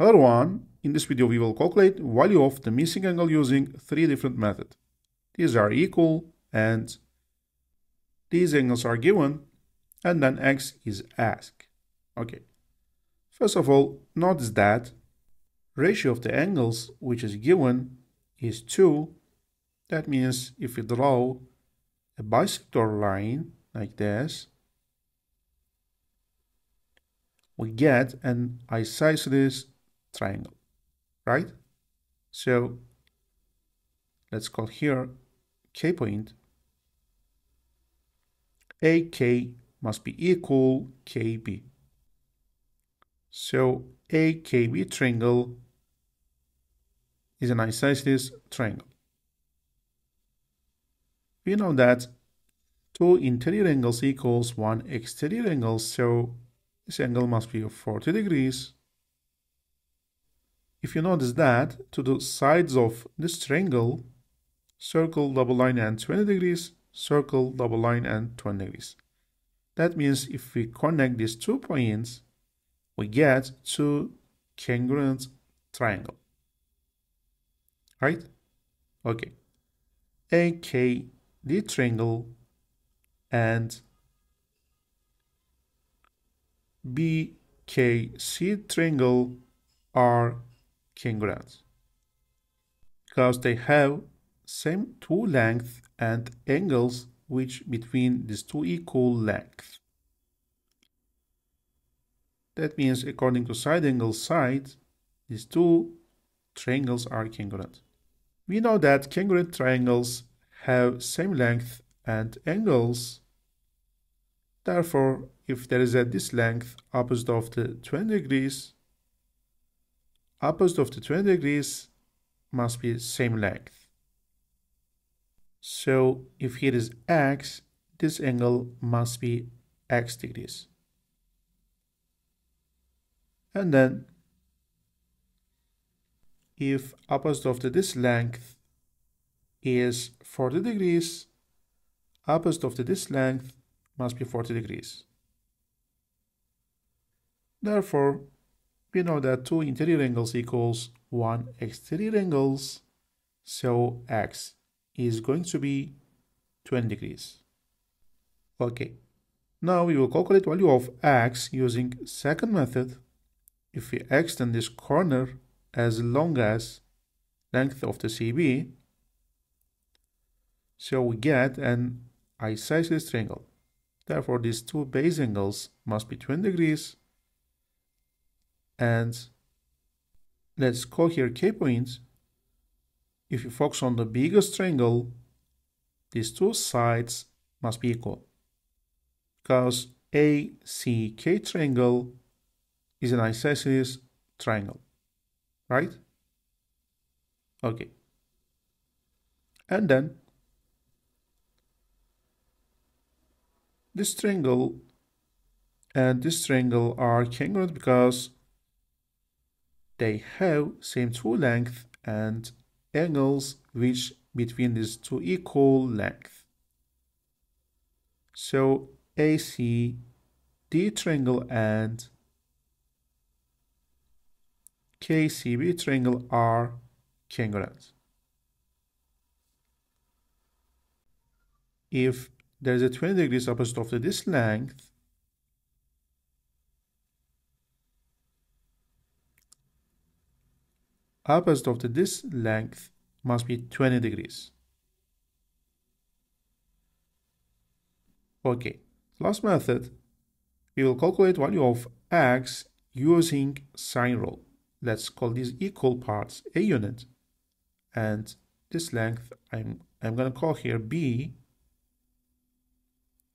Hello everyone, in this video we will calculate value of the missing angle using three different methods. These are equal and these angles are given and then x is asked. Okay, first of all notice that ratio of the angles which is given is 2. That means if we draw a bisector line like this we get an isosceles triangle, right? So let's call here K point. AK must be equal KB. So AKB triangle is an isosceles triangle. We know that two interior angles equals one exterior angle, so this angle must be of 40 degrees. If you notice that, to the sides of this triangle, circle double line and 20 degrees, circle double line and 20 degrees. That means if we connect these two points, we get two congruent triangle. Right? Okay. AKD triangle and BKC triangle are congruent because they have same two length and angles which between these two equal length. That means according to side angle side, these two triangles are congruent. We know that congruent triangles have same length and angles. Therefore, if there is a this length opposite of the 20 degrees, opposite of the 20 degrees must be same length. So if here is x, this angle must be x degrees. And then if opposite of the this length is 40 degrees, opposite of the this length must be 40 degrees. Therefore, we know that two interior angles equals one exterior angles, so x is going to be 20 degrees. Okay, now we will calculate value of x using second method. If we extend this corner as long as length of the CB, so we get an isosceles triangle. Therefore, these two base angles must be 20 degrees and let's call here k points. If you focus on the biggest triangle, these two sides must be equal because ACK triangle is an isosceles triangle, right? Okay. And then this triangle and this triangle are congruent because they have same true length and angles which between these two equal length. So AC D triangle and KCB triangle are congruent. If there is a 20 degrees opposite of this length, opposite of this length must be 20 degrees. Okay, last method, we will calculate value of x using sine rule. Let's call these equal parts a unit and this length I'm, I'm going to call here b.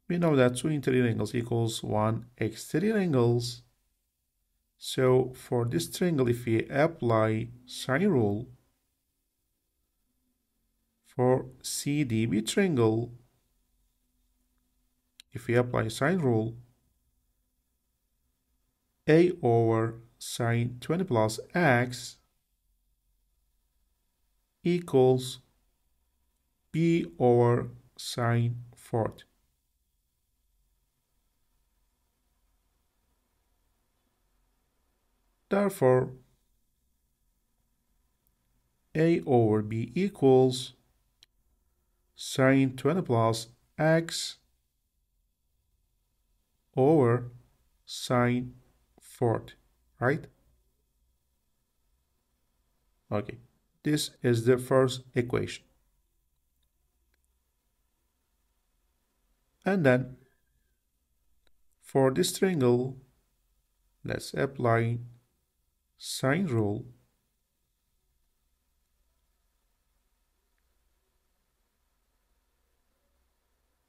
We know that two interior angles equals one exterior angles so for this triangle, if we apply sine rule for CDB triangle, if we apply sine rule, a over sine 20 plus x equals b over sine 40. Therefore, a over b equals sine 20 plus x over sine 40, right? Okay, this is the first equation. And then for this triangle, let's apply sine rule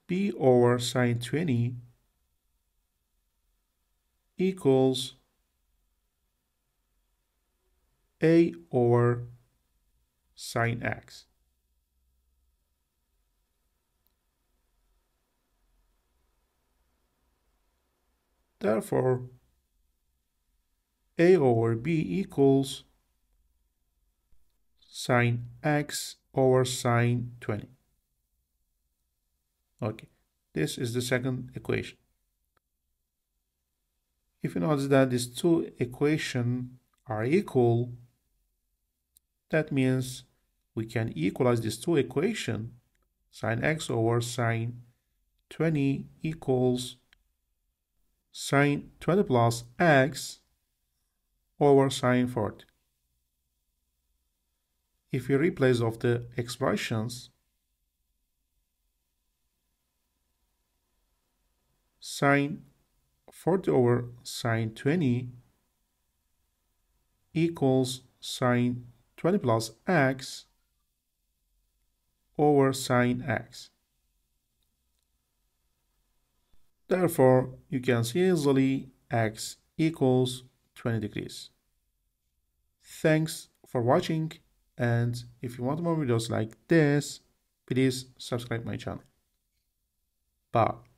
b over sine 20 equals a over sine x. Therefore, a over b equals sine x over sine 20. Okay, this is the second equation. If you notice that these two equations are equal, that means we can equalize these two equations. Sine x over sine 20 equals sine 20 plus x over sine 40. If you replace of the expressions, sine 40 over sine 20 equals sine 20 plus x over sine x. Therefore, you can see easily x equals 20 degrees. Thanks for watching and if you want more videos like this, please subscribe my channel. Bye.